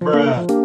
Bruh.